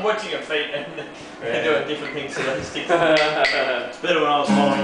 I'm watching a feet and, and doing different things to the sticks. it's better when I was following.